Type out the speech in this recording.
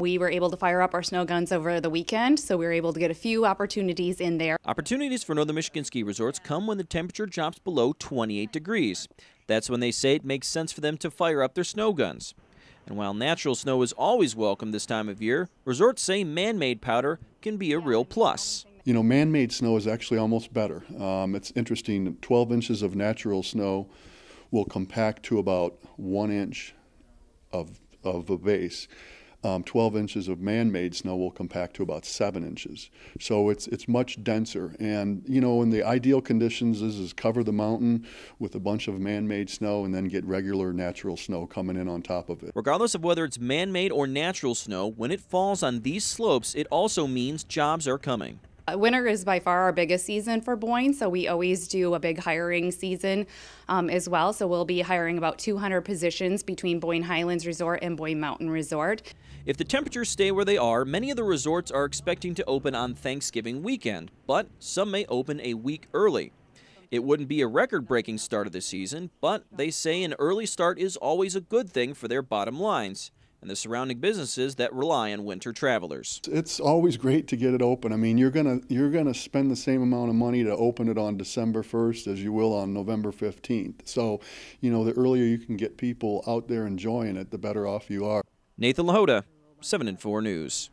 We were able to fire up our snow guns over the weekend, so we were able to get a few opportunities in there. Opportunities for Northern Michigan ski resorts come when the temperature drops below 28 degrees. That's when they say it makes sense for them to fire up their snow guns. And while natural snow is always welcome this time of year, resorts say man made powder can be a real plus. You know, man made snow is actually almost better. Um, it's interesting, 12 inches of natural snow will compact to about one inch of, of a base. Um, 12 inches of man-made snow will compact to about seven inches. So it's it's much denser. And you know, in the ideal conditions is, is cover the mountain with a bunch of man-made snow and then get regular natural snow coming in on top of it. Regardless of whether it's man-made or natural snow, when it falls on these slopes, it also means jobs are coming. Uh, winter is by far our biggest season for Boyne, so we always do a big hiring season um, as well. So we'll be hiring about 200 positions between Boyne Highlands Resort and Boyne Mountain Resort. If the temperatures stay where they are, many of the resorts are expecting to open on Thanksgiving weekend, but some may open a week early. It wouldn't be a record breaking start of the season, but they say an early start is always a good thing for their bottom lines and the surrounding businesses that rely on winter travelers. It's always great to get it open. I mean, you're gonna you're gonna spend the same amount of money to open it on December 1st as you will on November 15th. So, you know, the earlier you can get people out there enjoying it, the better off you are. Nathan Lahota, 7 and 4 News.